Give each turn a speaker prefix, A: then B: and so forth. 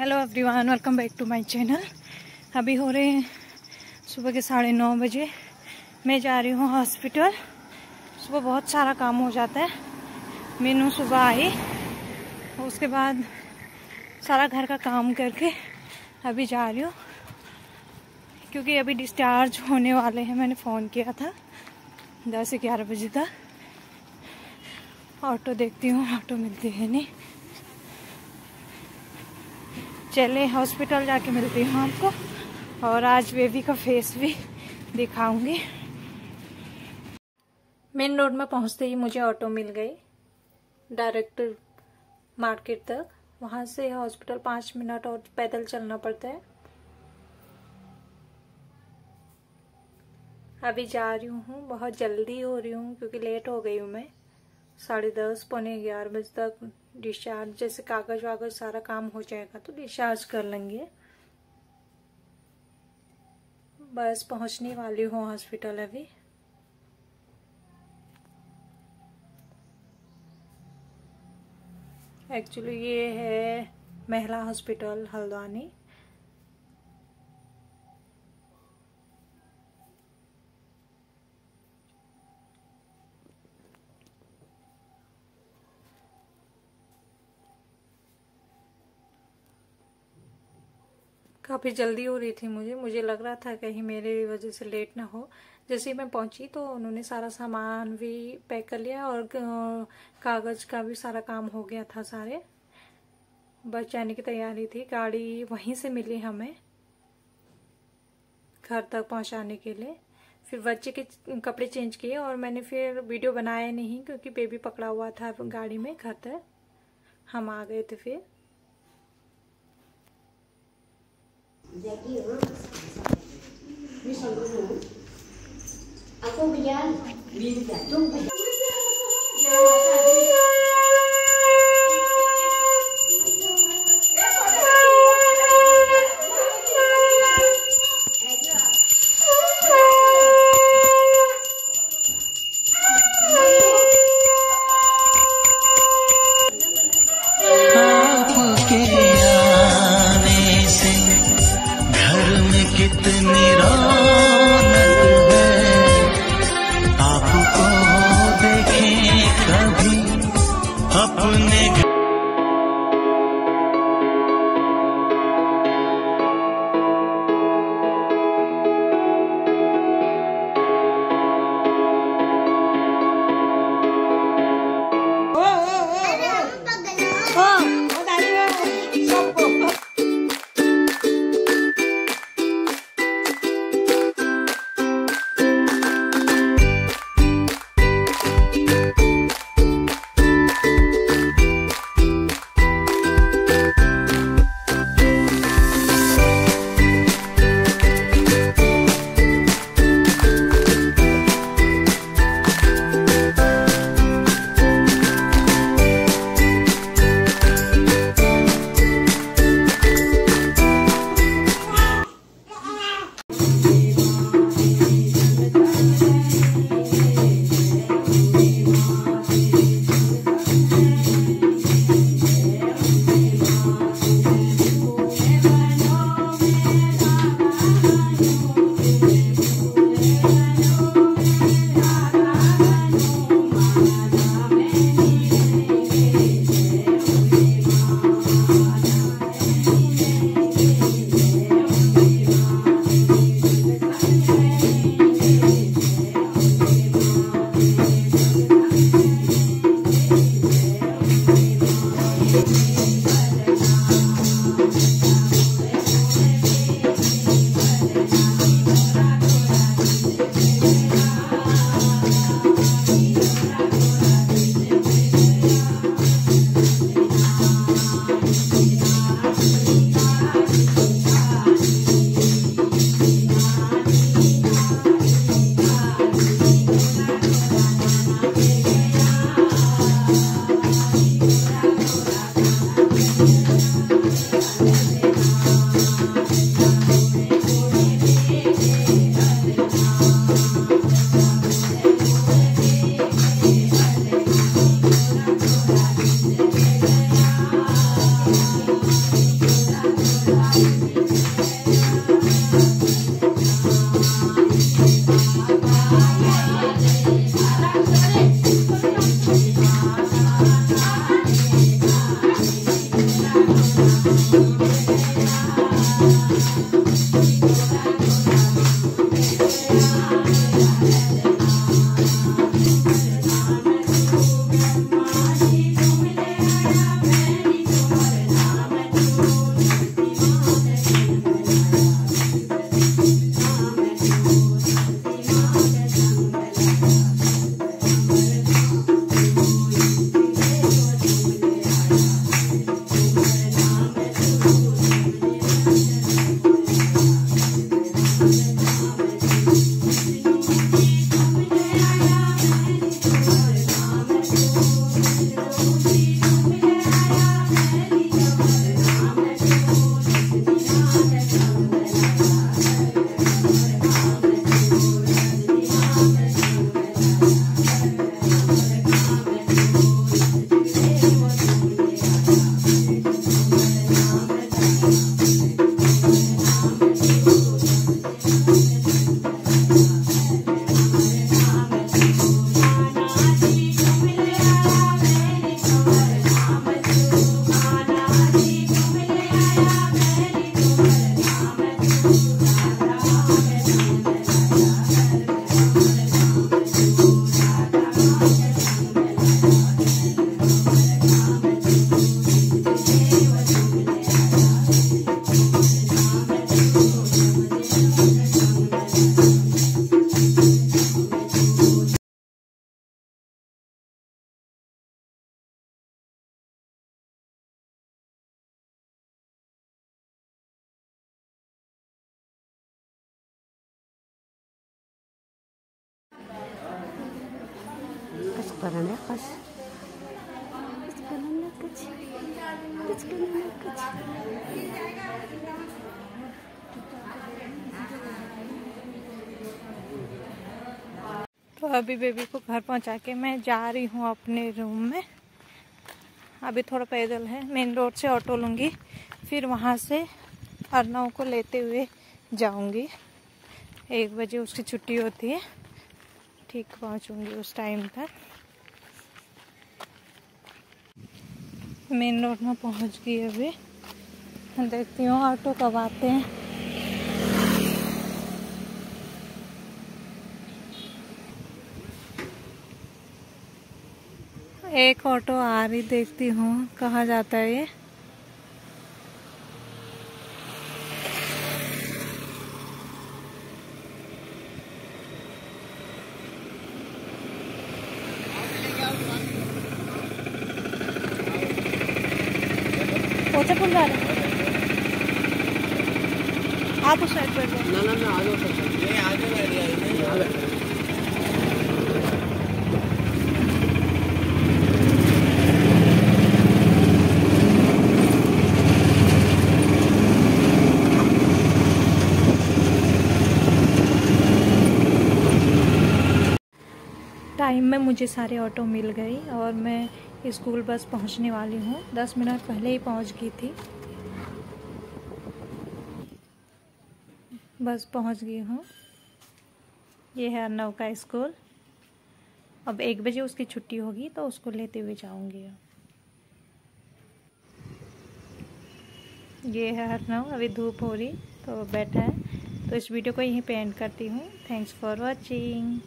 A: Hello everyone welcome back to my channel अभी हो रहे हैं सुबह के साढ़े नौ बजे। मैं जा रही हूँ हॉस्पिटल सुबह बहुत सारा काम हो जाता है। मीनू सुबह आई उसके बाद सारा घर का काम करके अभी जा रही हूँ। क्योंकि अभी डिस्चार्ज होने वाले हैं। मैंने फ़ोन किया था दस ग्यारह बजे तक। ऑटो देखती हूँ ऑटो मिलती है नहीं। चले हॉस्पिटल जाके मिलती हूँ आपको। और आज बेबी का फेस भी दिखाऊँगी। मेन रोड में पहुँचते ही मुझे ऑटो मिल गई। डायरेक्ट मार्केट तक। वहाँ से हॉस्पिटल पाँच मिनट और पैदल चलना पड़ता है। अभी जा रही हूँ, बहुत जल्दी हो रही हूँ क्योंकि लेट हो गई हूँ मैं। साढ़े दस, पौने ग्यारह बजे तक डिस्चार्ज जैसे कागज़ वागज सारा काम हो जाएगा तो डिस्चार्ज कर लेंगे। बस पहुँचने वाली हूँ हॉस्पिटल अभी। एक्चुअली ये है महिला हॉस्पिटल हल्द्वानी। काफ़ी जल्दी हो रही थी मुझे। मुझे लग रहा था कहीं मेरे वजह से लेट ना हो। जैसे ही मैं पहुँची तो उन्होंने सारा सामान भी पैक कर लिया और कागज़ का भी सारा काम हो गया था सारे। बस जाने की तैयारी थी। गाड़ी वहीं से मिली हमें, घर तक पहुँचाने के लिए। फिर बच्चे के कपड़े चेंज किए और मैंने फिर वीडियो बनाया नहीं क्योंकि बेबी पकड़ा हुआ था गाड़ी में घर तक। हम आ गए थे फिर।
B: jadi misal aku bilang bintang
C: Parang lakas. Lakas.
A: तो अभी बेबी को घर पहुँचा के मैं जा रही हूँ अपने रूम में अभी थोड़ा पैदल है, मेन रोड से ऑटो लूँगी, फिर वहाँ से अर्नव को लेते हुए जाऊँगी एक बजे उसकी छुट्टी होती है, ठीक पहुँचूँगी उस टाइम तक मेन रोड में पहुँच गई अभी। देखती हूँ ऑटो कब आते हैं। एक ऑटो आ रही, देखती हूँ कहाँ जाता है ये। पुल जा रहे हैं? आप उस साइड जाओ
D: ना ना ना आ जाओ सर ये आ जाओ
A: टाइम में मुझे सारे ऑटो मिल गए और मैं स्कूल बस पहुँचने वाली हूँ। दस मिनट पहले ही पहुँच गई थी। बस पहुँच गई हूँ। ये है अर्नव का स्कूल। अब एक बजे उसकी छुट्टी होगी तो उसको लेते हुए जाऊँगी। ये है अर्नव, अभी धूप हो रही तो बैठा है। तो इस वीडियो को यहीं पे एंड करती हूँ। Thanks for watching